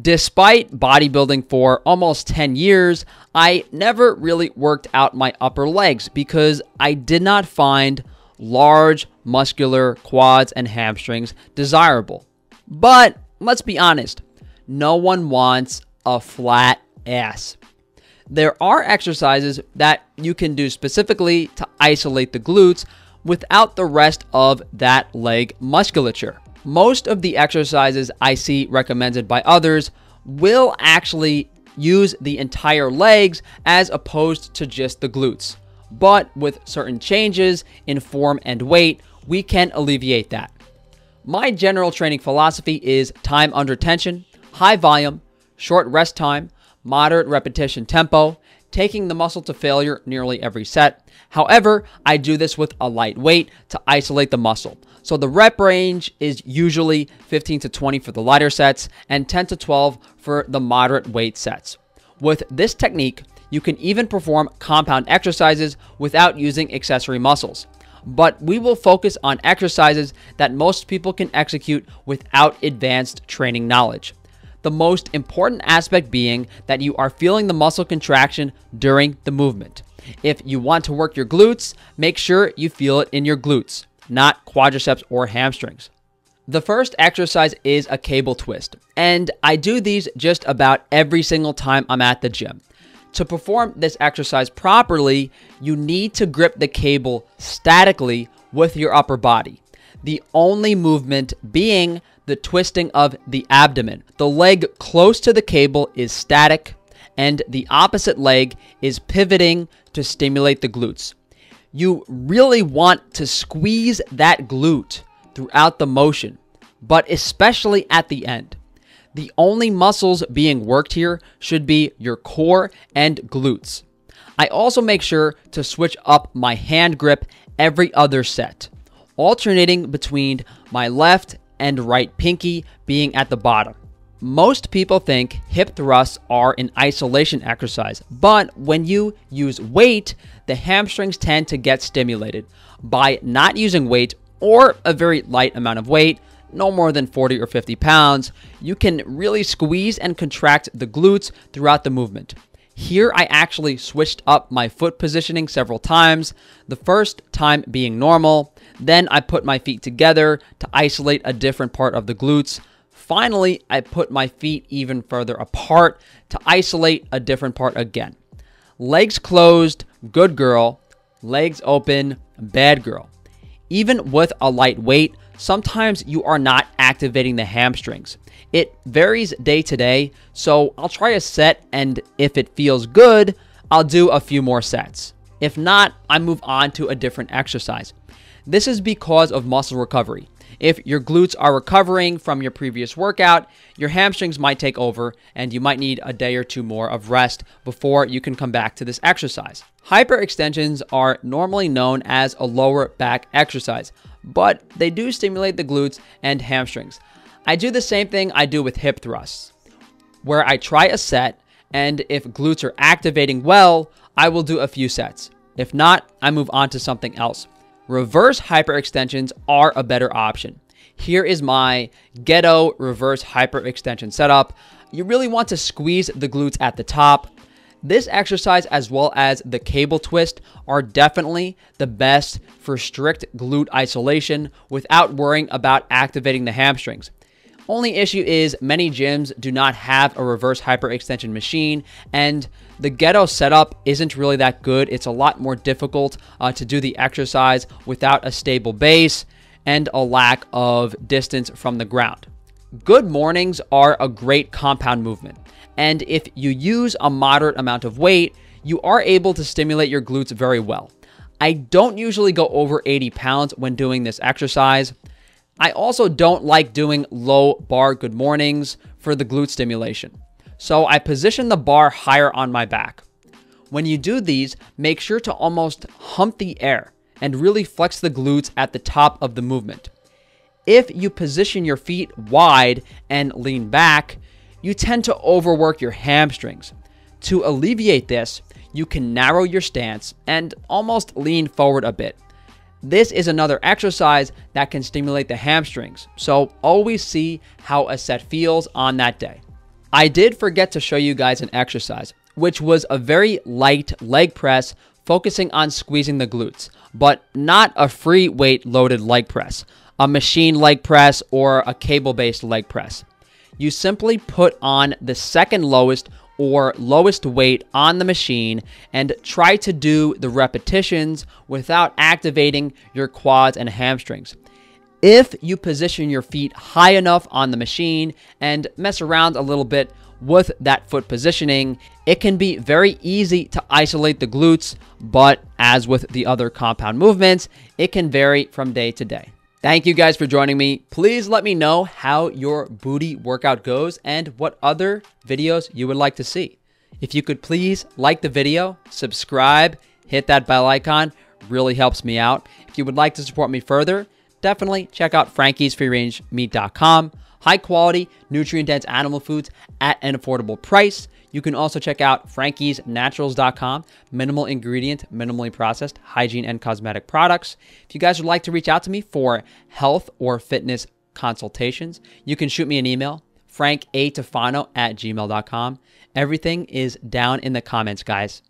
Despite bodybuilding for almost 10 years, I never really worked out my upper legs because I did not find large muscular quads and hamstrings desirable. But let's be honest, no one wants a flat ass. There are exercises that you can do specifically to isolate the glutes without the rest of that leg musculature. Most of the exercises I see recommended by others will actually use the entire legs as opposed to just the glutes. But with certain changes in form and weight, we can alleviate that. My general training philosophy is time under tension, high volume, short rest time, moderate repetition tempo, taking the muscle to failure nearly every set. However, I do this with a light weight to isolate the muscle. So the rep range is usually 15 to 20 for the lighter sets and 10 to 12 for the moderate weight sets. With this technique, you can even perform compound exercises without using accessory muscles. But we will focus on exercises that most people can execute without advanced training knowledge. The most important aspect being that you are feeling the muscle contraction during the movement. If you want to work your glutes, make sure you feel it in your glutes not quadriceps or hamstrings. The first exercise is a cable twist, and I do these just about every single time I'm at the gym. To perform this exercise properly, you need to grip the cable statically with your upper body. The only movement being the twisting of the abdomen. The leg close to the cable is static, and the opposite leg is pivoting to stimulate the glutes you really want to squeeze that glute throughout the motion, but especially at the end. The only muscles being worked here should be your core and glutes. I also make sure to switch up my hand grip every other set, alternating between my left and right pinky being at the bottom. Most people think hip thrusts are an isolation exercise, but when you use weight, the hamstrings tend to get stimulated. By not using weight or a very light amount of weight, no more than 40 or 50 pounds, you can really squeeze and contract the glutes throughout the movement. Here, I actually switched up my foot positioning several times, the first time being normal, then I put my feet together to isolate a different part of the glutes. Finally, I put my feet even further apart to isolate a different part again. Legs closed, good girl. Legs open, bad girl. Even with a light weight, sometimes you are not activating the hamstrings. It varies day to day, so I'll try a set, and if it feels good, I'll do a few more sets. If not, I move on to a different exercise. This is because of muscle recovery. If your glutes are recovering from your previous workout, your hamstrings might take over and you might need a day or two more of rest before you can come back to this exercise. Hyperextensions are normally known as a lower back exercise, but they do stimulate the glutes and hamstrings. I do the same thing I do with hip thrusts, where I try a set, and if glutes are activating well, I will do a few sets. If not, I move on to something else. Reverse hyperextensions are a better option. Here is my ghetto reverse hyperextension setup. You really want to squeeze the glutes at the top. This exercise, as well as the cable twist, are definitely the best for strict glute isolation without worrying about activating the hamstrings. Only issue is many gyms do not have a reverse hyperextension machine, and the ghetto setup isn't really that good. It's a lot more difficult uh, to do the exercise without a stable base and a lack of distance from the ground. Good mornings are a great compound movement, and if you use a moderate amount of weight, you are able to stimulate your glutes very well. I don't usually go over 80 pounds when doing this exercise. I also don't like doing low bar good mornings for the glute stimulation. So I position the bar higher on my back. When you do these, make sure to almost hump the air and really flex the glutes at the top of the movement. If you position your feet wide and lean back, you tend to overwork your hamstrings. To alleviate this, you can narrow your stance and almost lean forward a bit. This is another exercise that can stimulate the hamstrings, so always see how a set feels on that day. I did forget to show you guys an exercise, which was a very light leg press focusing on squeezing the glutes, but not a free weight loaded leg press, a machine leg press, or a cable based leg press. You simply put on the second lowest or lowest weight on the machine and try to do the repetitions without activating your quads and hamstrings. If you position your feet high enough on the machine and mess around a little bit with that foot positioning, it can be very easy to isolate the glutes, but as with the other compound movements, it can vary from day to day. Thank you guys for joining me. Please let me know how your booty workout goes and what other videos you would like to see. If you could please like the video, subscribe, hit that bell icon, really helps me out. If you would like to support me further, definitely check out frankiesfreerangemeat.com. High quality, nutrient dense animal foods at an affordable price. You can also check out frankiesnaturals.com, minimal ingredient, minimally processed hygiene and cosmetic products. If you guys would like to reach out to me for health or fitness consultations, you can shoot me an email, franktufano at gmail.com. Everything is down in the comments, guys.